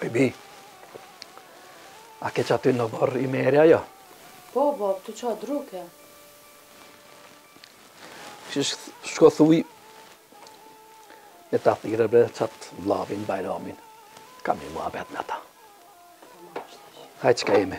Bibi, a ke qaty n'oborr Imeri a jo? Po, po, të qa druke. Shko thuj e thirre bre qatë vllavin, Bajramin, kam një muhabet me ta. Hajt çka jemi.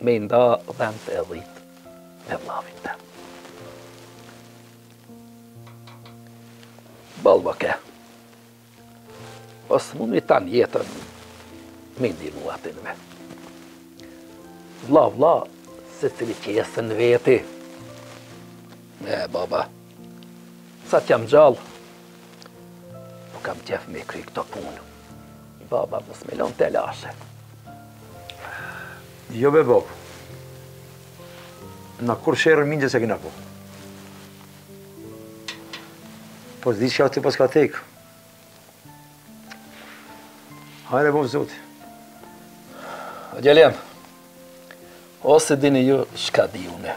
me i nda dhent e dhit me vllavin tem. Vallë bakë, po s'munmi tan jetën me ndihmu atin ve. Vlla, vlla, secili qesen veti. E, baba, sa të jam gjallë, Nuk kam qef me kry këto punë. Baba, mos m'le t'lashe. Jo be bab. Në kurrçerë mënyre s'e kina po. Po s'di çë aty pas ka tekë. Hajre bab zoti. O djelem, o s'e dini ju çka di une.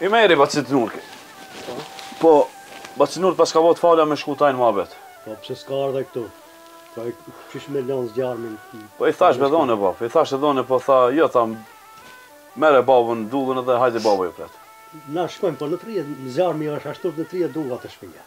Imeri, bacit Nur ke. Po, bacit Nur pas ka bo t'fala me shku t'ajn muhabet. Po, pse s'ka ardhe këtu? Po, qysh me lanë zjarrmin? Po, i thash me dhone, po, i thash e dhone, po, tha, jo, tha, merre babën, dullën edhe hajde baba e pret. Na shkojmë, po, në të rrije, zjarrmi është ashtu, në të rrije Dulla te shpija.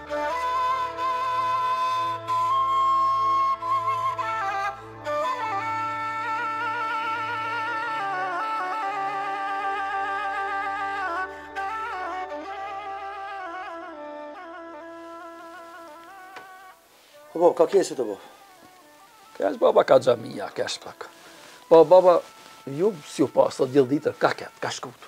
Po, ka ke, si t'bo. Kesh baba ka xhamia, kesh pak. Po baba ju s'ju pashë sot gjithë ditën ka ke, ka shkut.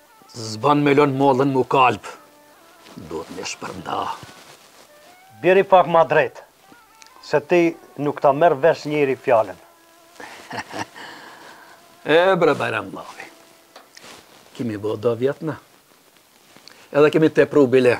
S'ban me lën mollën m'u kalb. Duhet me shpërnda. Bjeri pak ma drejt. Se ti nuk ta merr vesh njeri fjalën. E bre Bajram vllavi. Kemi bo do vjet na. Edhe kemi tepru bile.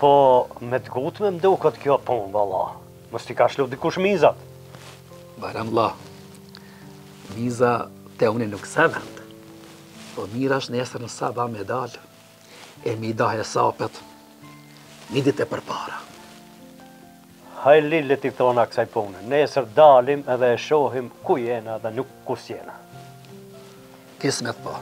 Po me t'ngutë po m'duket kjo punë, valla. Mos t'i ka hy dikush mizat. Bajram vlla, miza te une nuk zë vend. Po mirë është nesër në sabah me dalë, e m'i da hesapet, një ditë e përpara. Hajrli t'i thona kësaj pune, nesër dalim edhe e shohim ku jena dhe nuk ku s'jena. Kismet po.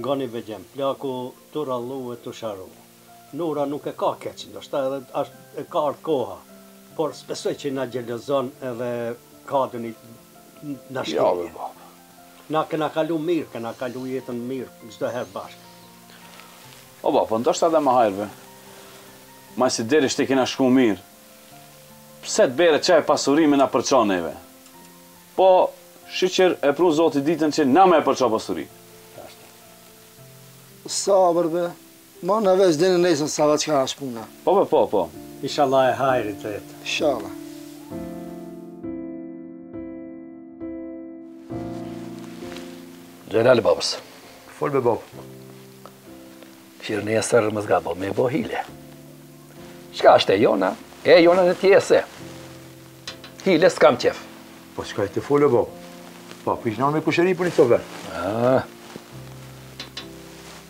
Nga një vegjem plaku t'u rrallu e t'u sharu. Nura nuk e ka keq, ndoshta edhe asht, e ka ardh koha, por s'besoj që na xhelozon edhe ka doni dashkeqje. Na kena kalu mirë, kena kalu jetën mirë çdo herë bashkë. O bab, po ndoshta edhe më hajër be. Ma si deri tashti kena shku mirë. Pse t'bane qe pasuri me na përça neve. Po, shyqyr e pru Zoti ditën që na me e përça pasuri. Sabër be, Marr në vesh deri nesër se edhe çka është puna. Po po po po. Inshallah e hajrit të jetë. Inshallah. Xhelali babës. Fol be babë. Kshyrë nesër mos nga babë me bo hile. Çka është e jona? E jona le t'jesë. Hile s'kam qejf. Po çka je tu fol e babë? Po, bishë me kushëri për një të vërë. Ah.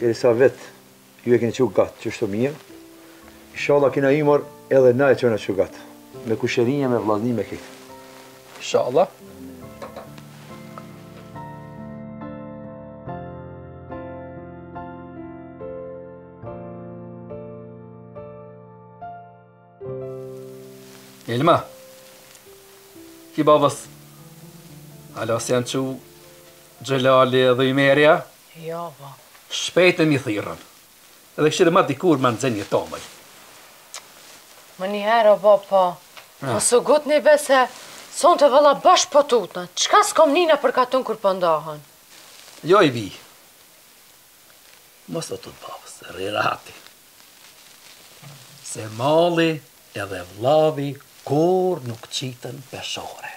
Deri sa vet ju e keni çu gjat kështu mirë. Inshallah kena ymër edhe na e çojna çu gjat. Me kushërinj e, me vllazni, me këtë. Inshallah. Elma. Çiki babës. Alo, si janë, qy Xhelali dhe Ymerja jo. Shpejt ne m'i thirrën. Edhe kshyre ma dikur ma nxen një tomël. Më njëherë o bab po. Po mos u ngutni be, se sonte valla bash po tutna,. çka s'kom ni nëpër katun kur po ndahën. Jo i bijë. Mos u tut babës, rri rahat ti. Se malli edhe vllavi kurr nuk qiten n'peshore.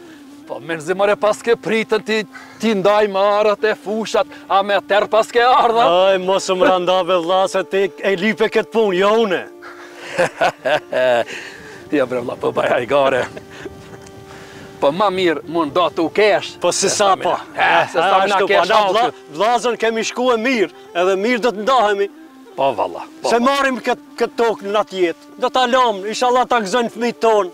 Po mezi more paske prit ti t'i ndajmë arat e fushat, a me therë paske ardhë? Aj, mos m'u rand ore vla, se ti e lipe këtë punë, jo une. ja bre vla, po baj hajgare. Po ma mirë me u nda tu kesh. Po si sa po. Se sa me u ngatërru. Vlazën kemi shkue mirë, edhe mirë do të ndahemi. Po valla. Po, s'e marrim këtë tokë në atë jetë. Do ta lomë, inshallah ta gëzojnë fëmijt tonë.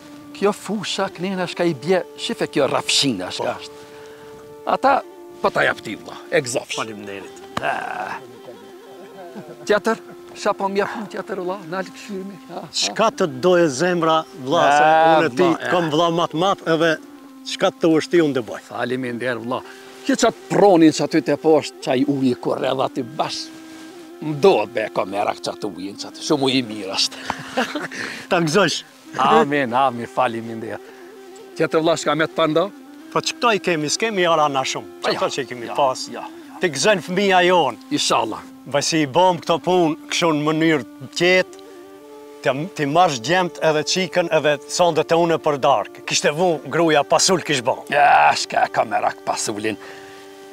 Kjo fusha knena shka i bje, shif e kjo rafshina shka po. është. Ata, pa po ta jap ti vla, e gëzofsh. Faleminderit. Ah. Tjetër, shka po m'jep tjetër vla, me hallë këshirëmi. Shka ah. të dojë zemra vla, se ah, unë ti eh. kom vla matë matë edhe shka të ushti unë dhe boj. Faleminderit vla. Kjo qat kronin që aty të poshtë, qaj ujë edhe aty bash. Më duhet be, e kam merak që atë ujin qatë, shumë ujë mirë është. Ta gëzosh, Amin, amin, faleminderit. Tjetër vla shka me të nda? Po që këto i kemi, s'kemi ara na shumë. Që këto që i kemi pas. T'i gëzon fëmija jonë. Ishalla. Masi i bom këto punë, këshu në mënyrë t'qetë, t'i marrsh djemtë edhe çikën edhe sonde te unë për darkë. Kishte vu gruja pasul, kish bo. Ja, sa e kam merak pasulin.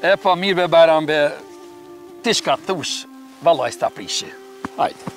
E po mirë be bajram be, ti shka thush, vallahi s'ta prishi. Hajde.